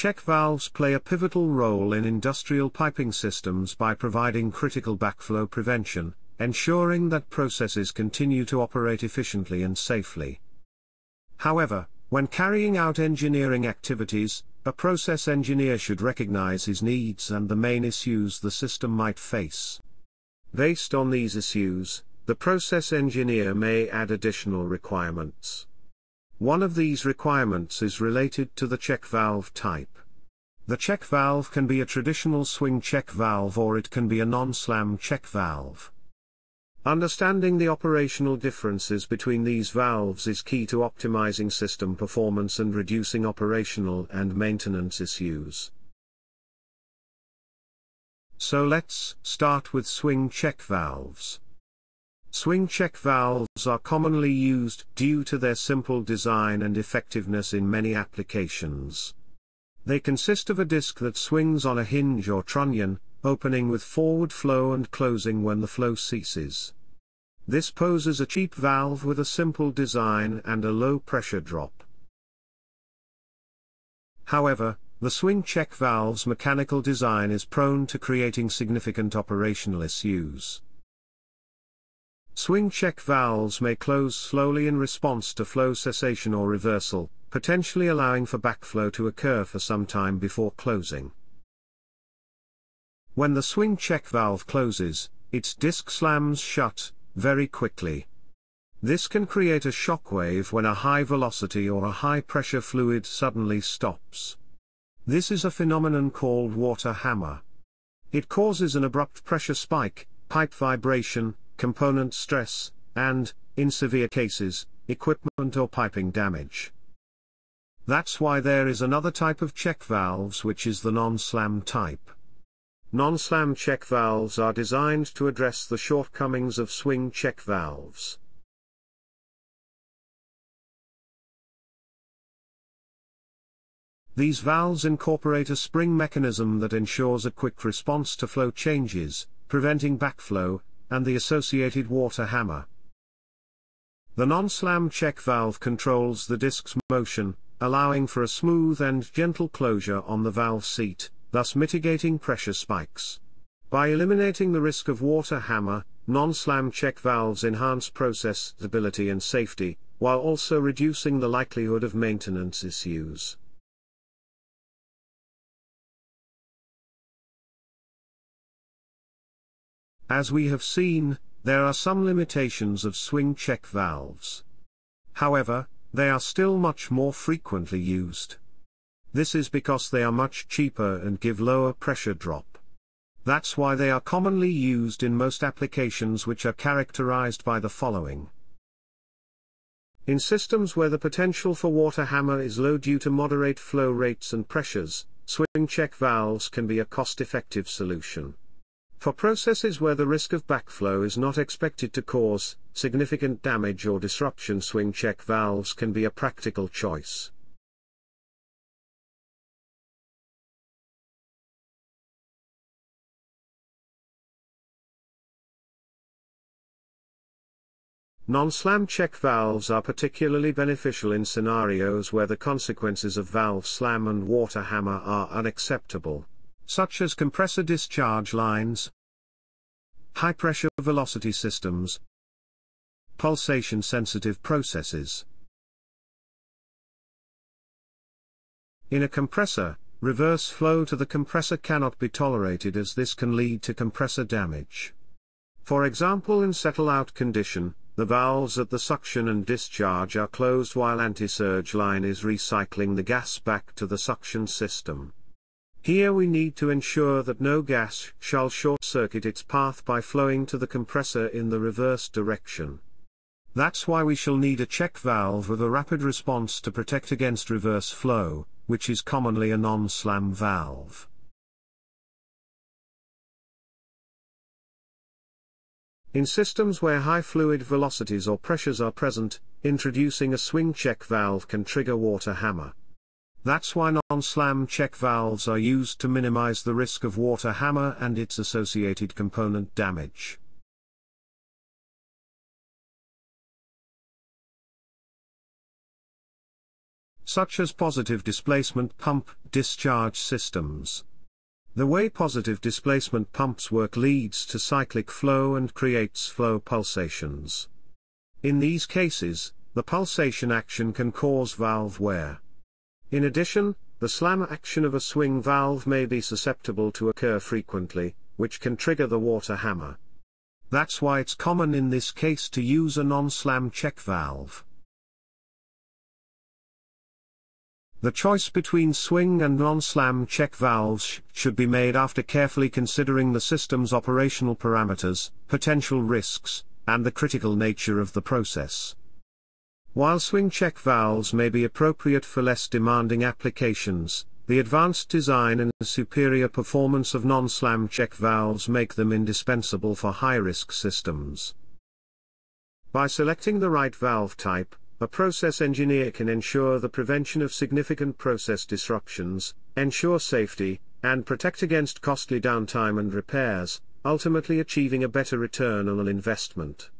Check valves play a pivotal role in industrial piping systems by providing critical backflow prevention, ensuring that processes continue to operate efficiently and safely. However, when carrying out engineering activities, a process engineer should recognize his needs and the main issues the system might face. Based on these issues, the process engineer may add additional requirements. One of these requirements is related to the check valve type. The check valve can be a traditional swing check valve or it can be a non-slam check valve. Understanding the operational differences between these valves is key to optimizing system performance and reducing operational and maintenance issues. So let's start with swing check valves. Swing check valves are commonly used due to their simple design and effectiveness in many applications. They consist of a disc that swings on a hinge or trunnion, opening with forward flow and closing when the flow ceases. This poses a cheap valve with a simple design and a low pressure drop. However, the swing check valve's mechanical design is prone to creating significant operational issues. Swing check valves may close slowly in response to flow cessation or reversal, potentially allowing for backflow to occur for some time before closing. When the swing check valve closes, its disc slams shut, very quickly. This can create a shock wave when a high velocity or a high pressure fluid suddenly stops. This is a phenomenon called water hammer. It causes an abrupt pressure spike, pipe vibration, component stress, and, in severe cases, equipment or piping damage. That's why there is another type of check valves which is the non-slam type. Non-slam check valves are designed to address the shortcomings of swing check valves. These valves incorporate a spring mechanism that ensures a quick response to flow changes, preventing backflow, and the associated water hammer. The non-slam check valve controls the disc's motion, allowing for a smooth and gentle closure on the valve seat, thus mitigating pressure spikes. By eliminating the risk of water hammer, non-slam check valves enhance process stability and safety, while also reducing the likelihood of maintenance issues. As we have seen, there are some limitations of swing check valves. However, they are still much more frequently used. This is because they are much cheaper and give lower pressure drop. That's why they are commonly used in most applications which are characterized by the following. In systems where the potential for water hammer is low due to moderate flow rates and pressures, swing check valves can be a cost-effective solution. For processes where the risk of backflow is not expected to cause significant damage or disruption swing check valves can be a practical choice. Non-slam check valves are particularly beneficial in scenarios where the consequences of valve slam and water hammer are unacceptable such as compressor discharge lines, high-pressure velocity systems, pulsation-sensitive processes. In a compressor, reverse flow to the compressor cannot be tolerated as this can lead to compressor damage. For example in settle-out condition, the valves at the suction and discharge are closed while anti-surge line is recycling the gas back to the suction system. Here we need to ensure that no gas shall short-circuit its path by flowing to the compressor in the reverse direction. That's why we shall need a check valve with a rapid response to protect against reverse flow, which is commonly a non-slam valve. In systems where high fluid velocities or pressures are present, introducing a swing check valve can trigger water hammer. That's why non-slam check valves are used to minimize the risk of water hammer and its associated component damage. such as positive displacement pump discharge systems. The way positive displacement pumps work leads to cyclic flow and creates flow pulsations. In these cases, the pulsation action can cause valve wear. In addition, the slam action of a swing valve may be susceptible to occur frequently, which can trigger the water hammer. That's why it's common in this case to use a non-slam check valve. The choice between swing and non-slam check valves sh should be made after carefully considering the system's operational parameters, potential risks, and the critical nature of the process. While swing check valves may be appropriate for less demanding applications, the advanced design and superior performance of non-slam check valves make them indispensable for high-risk systems. By selecting the right valve type, a process engineer can ensure the prevention of significant process disruptions, ensure safety, and protect against costly downtime and repairs, ultimately achieving a better return on an investment.